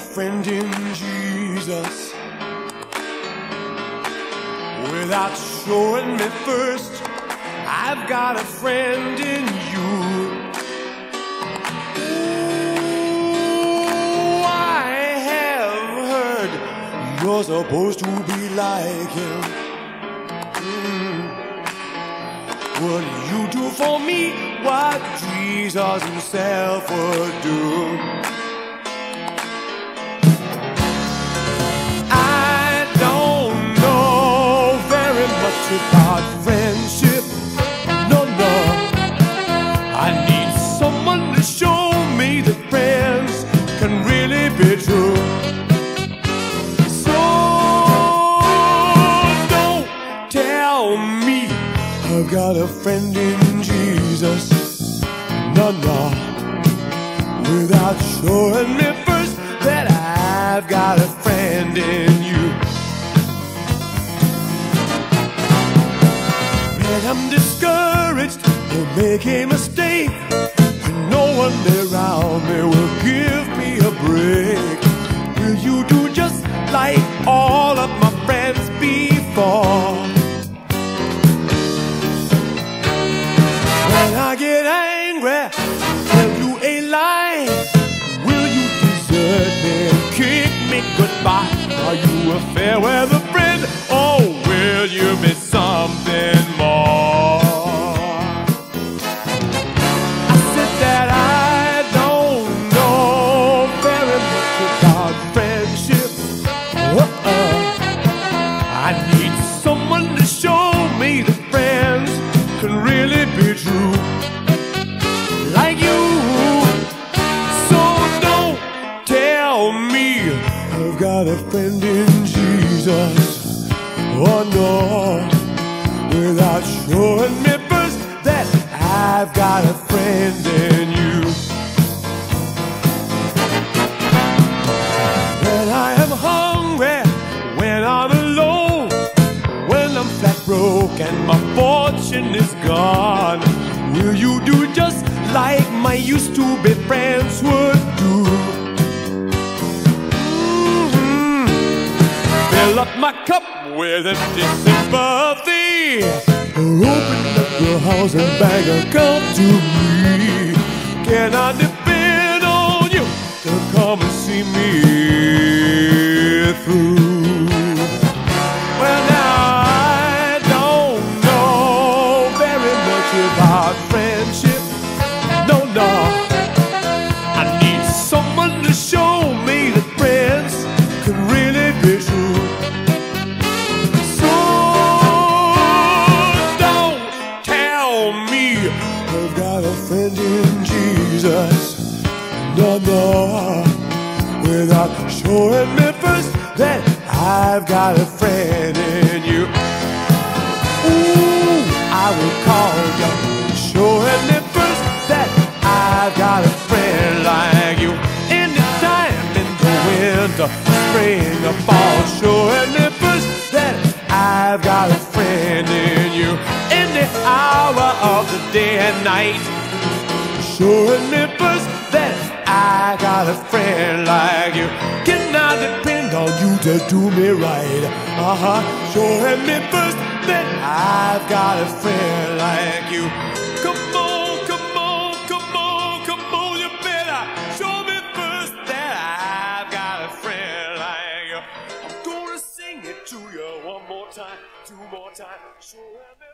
friend in Jesus. Without showing me first, I've got a friend in you. Ooh, I have heard you're supposed to be like him. Mm. Would you do for me what Jesus himself would do? Friendship. No, no. I need someone to show me that friends can really be true. So don't tell me I've got a friend in Jesus. No, no. Without showing me I'm discouraged or make a mistake, When no one around me will give me a break. Will you do just like all of my friends before? When I get angry, tell you a lie. Will you desert me and kick me goodbye? Are you a fair weather Friend in Jesus. Oh no. Without showing me first that I've got a friend in you. When I am hungry, when I'm alone, when I'm flat broke and my fortune is gone, will you do just like my used to be friends would do? Up my cup with empty sympathy. Open up your house and bank come to me. Can I depend on you to come and see me Without showing me first that I've got a friend in you. Ooh, I will call you. Showing me first that I've got a friend like you. Anytime in the winter, spring, or fall. Showing me first that I've got a friend in you. Any hour of the day and night. Showing me first I got a friend like you. Can I depend on you to do me right? Uh huh. Showing me first that I've got a friend like you. Come on, come on, come on, come on, you better show me first that I've got a friend like you. I'm gonna sing it to you one more time, two more times. Showing me